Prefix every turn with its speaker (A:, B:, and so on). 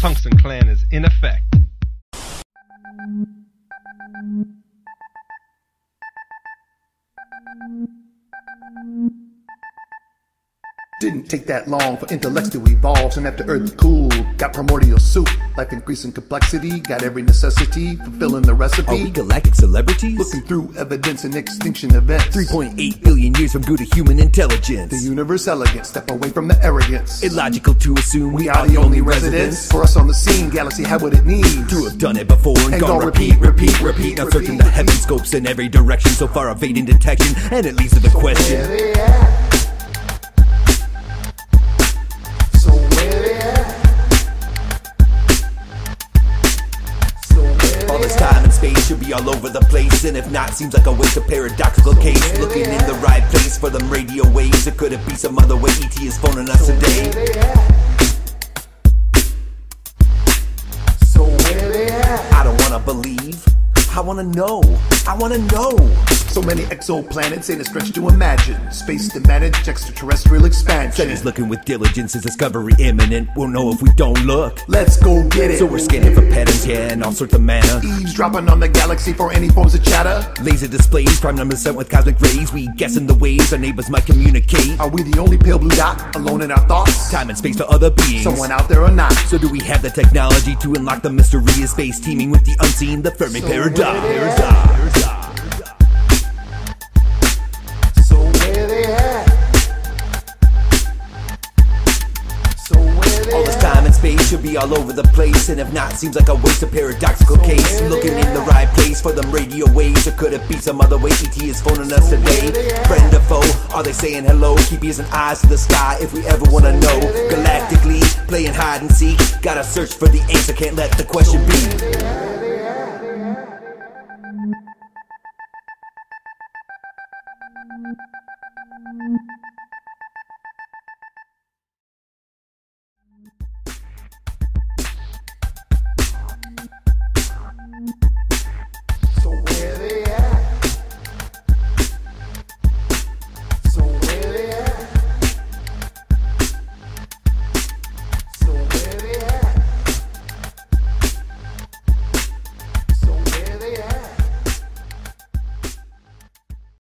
A: Tungsten Clan is in effect.
B: Didn't take that long for intellects to evolve, and after Earth cooled, got primordial soup. Life increasing complexity, got every necessity, fulfilling the recipe.
C: Are we galactic celebrities?
B: Looking through evidence and extinction events.
C: 3.8 billion years from good to human intelligence.
B: The universe elegant, step away from the arrogance.
C: Illogical to assume
B: we are the only residents. For us on the scene, galaxy had what it needs.
C: To have done it before and,
B: And
C: gone
B: go
C: repeat,
B: repeat,
C: repeat,
B: repeat,
C: searching the heaven scopes in every direction, so far evading detection. And it leads to the question. All this time and space should be all over the place, and if not, seems like a waste of paradoxical case. Looking in the right place for them radio waves, or could it be some other way? ET is phoning us today.
B: So where they at?
C: I don't wanna believe, I wanna know, I wanna know.
B: So many exoplanets ain't a stretch to imagine. Space to manage extraterrestrial expansion.
C: SETI's looking with diligence, is discovery imminent? We'll know if we don't look.
B: Let's go get it.
C: So we're scanning for patterns, yeah, and all sorts of manner.
B: eavesdropping on the galaxy for any forms of chatter.
C: Laser displays, prime numbers sent with cosmic rays. We guessing the ways our neighbors might communicate.
B: Are we the only pale blue dot alone in our thoughts?
C: Time and space for other beings.
B: Someone out there or not?
C: So do we have the technology to unlock the mystery of space teeming with the unseen, the Fermi
B: So
C: paradox? Paradox. All this time and space should be all over the place, and if not, seems like a waste of paradoxical
B: So
C: case. Looking in the right place for them radio waves, or could it be some other way? ET is phoning us
B: So
C: today. Friend or foe, are they saying hello? Keep ears and eyes to the sky if we ever wanna know. Galactically, playing hide and seek, gotta search for the answer, can't let the question be.
B: They at?